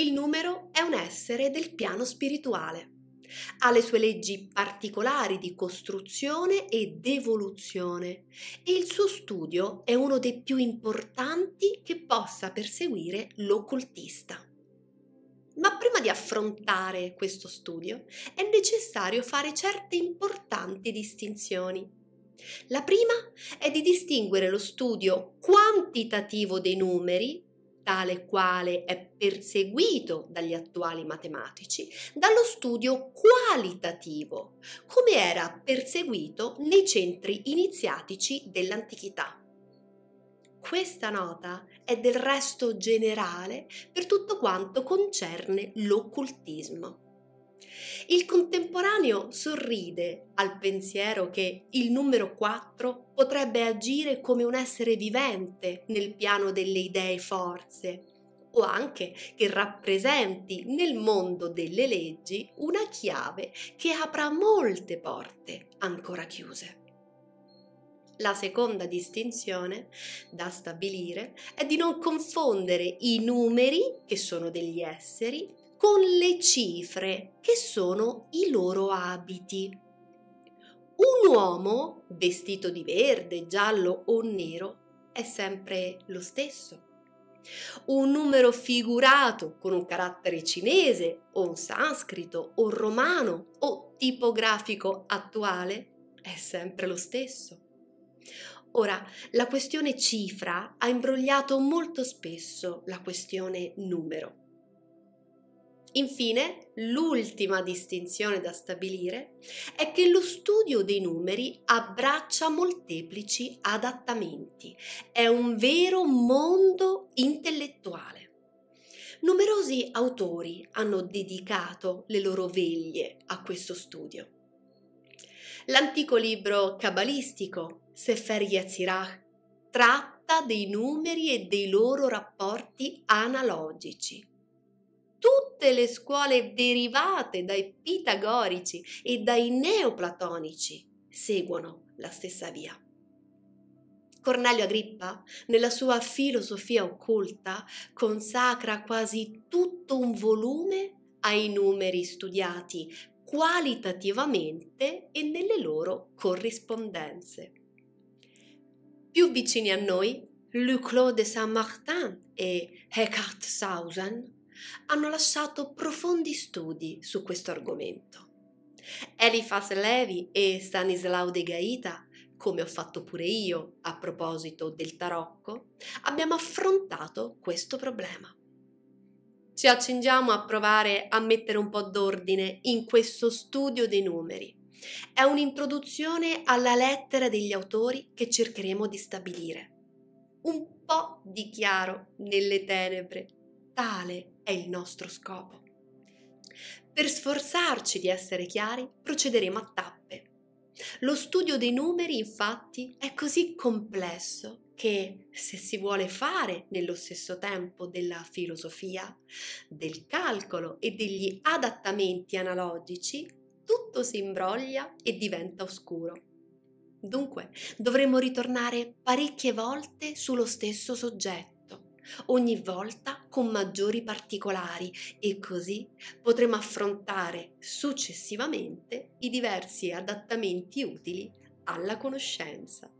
Il numero è un essere del piano spirituale. Ha le sue leggi particolari di costruzione e devoluzione e il suo studio è uno dei più importanti che possa perseguire l'occultista. Ma prima di affrontare questo studio è necessario fare certe importanti distinzioni. La prima è di distinguere lo studio quantitativo dei numeri tale quale è perseguito dagli attuali matematici, dallo studio qualitativo, come era perseguito nei centri iniziatici dell'antichità. Questa nota è del resto generale per tutto quanto concerne l'occultismo. Il contemporaneo sorride al pensiero che il numero 4 potrebbe agire come un essere vivente nel piano delle idee forze o anche che rappresenti nel mondo delle leggi una chiave che apra molte porte ancora chiuse. La seconda distinzione da stabilire è di non confondere i numeri, che sono degli esseri, con le cifre che sono i loro abiti. Un uomo vestito di verde, giallo o nero è sempre lo stesso. Un numero figurato con un carattere cinese o un sanscrito o romano o tipografico attuale è sempre lo stesso. Ora, la questione cifra ha imbrogliato molto spesso la questione numero. Infine, l'ultima distinzione da stabilire è che lo studio dei numeri abbraccia molteplici adattamenti, è un vero mondo intellettuale. Numerosi autori hanno dedicato le loro veglie a questo studio. L'antico libro cabalistico Sefer Yetzirah tratta dei numeri e dei loro rapporti analogici tutte le scuole derivate dai pitagorici e dai neoplatonici seguono la stessa via. Cornelio Agrippa, nella sua filosofia occulta, consacra quasi tutto un volume ai numeri studiati qualitativamente e nelle loro corrispondenze. Più vicini a noi, Luclos de Saint-Martin e Eckhart Sausen hanno lasciato profondi studi su questo argomento. Eliphas Levi e Stanislao De Gaeta, come ho fatto pure io a proposito del tarocco, abbiamo affrontato questo problema. Ci accingiamo a provare a mettere un po' d'ordine in questo studio dei numeri. È un'introduzione alla lettera degli autori che cercheremo di stabilire. Un po' di chiaro nelle tenebre Tale è il nostro scopo. Per sforzarci di essere chiari, procederemo a tappe. Lo studio dei numeri, infatti, è così complesso che se si vuole fare nello stesso tempo della filosofia, del calcolo e degli adattamenti analogici, tutto si imbroglia e diventa oscuro. Dunque, dovremo ritornare parecchie volte sullo stesso soggetto ogni volta con maggiori particolari e così potremo affrontare successivamente i diversi adattamenti utili alla conoscenza.